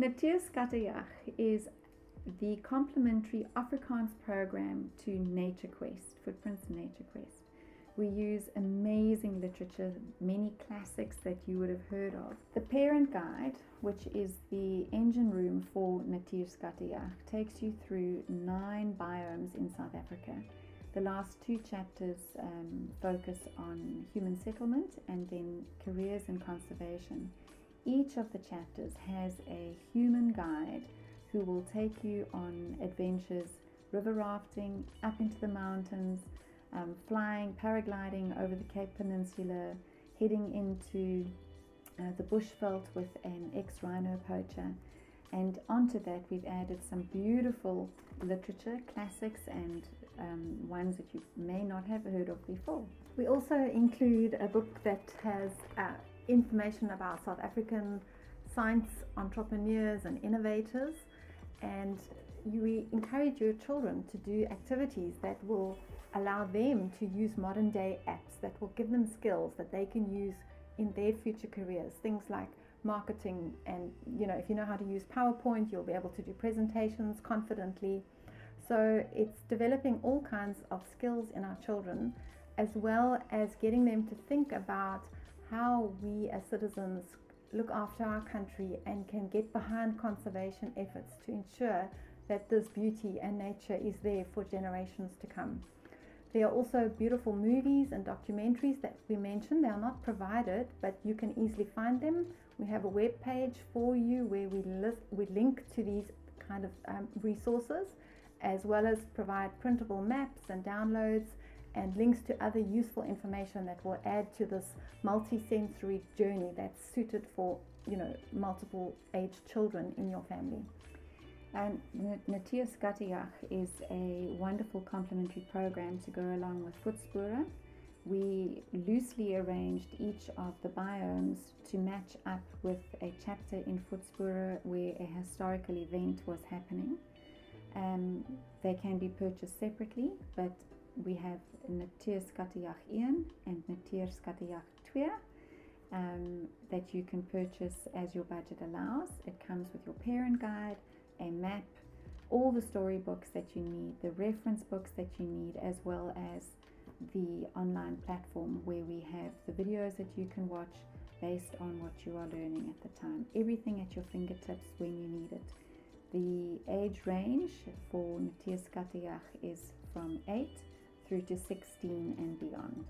Natuurskattejag is the complementary Afrikaans program to Nature Quest, Footprints Nature Quest. We use amazing literature, many classics that you would have heard of. The parent guide, which is the engine room for Natuurskattejag, takes you through nine biomes in South Africa. The last two chapters um, focus on human settlement and then careers in conservation. Each of the chapters has a human guide who will take you on adventures, river rafting, up into the mountains, um, flying, paragliding over the Cape Peninsula, heading into uh, the bushveld with an ex rhino poacher. And onto that, we've added some beautiful literature, classics, and um, ones that you may not have heard of before. We also include a book that has uh, information about South African science entrepreneurs and innovators. And we encourage your children to do activities that will allow them to use modern day apps that will give them skills that they can use in their future careers. Things like marketing, and you know, if you know how to use PowerPoint, you'll be able to do presentations confidently. So it's developing all kinds of skills in our children, as well as getting them to think about how we as citizens look after our country and can get behind conservation efforts to ensure that this beauty and nature is there for generations to come. There are also beautiful movies and documentaries that we mentioned. They are not provided, but you can easily find them. We have a web page for you where we list, we link to these kind of um, resources, as well as provide printable maps and downloads and links to other useful information that will add to this multi-sensory journey that's suited for you know multiple age children in your family. And Natuurskattejag is a wonderful complementary program to go along with Voetspore. We loosely arranged each of the biomes to match up with a chapter in Voetspore where a historical event was happening. Um, they can be purchased separately, but we have Natuurskattejag 1 and Natuurskattejag 2 um, that you can purchase as your budget allows. It comes with your parent guide, a map, all the storybooks that you need, the reference books that you need, as well as the online platform where we have the videos that you can watch based on what you are learning at the time. Everything at your fingertips when you need it. The age range for Natuurskattejag is from 8 through to 16 and beyond.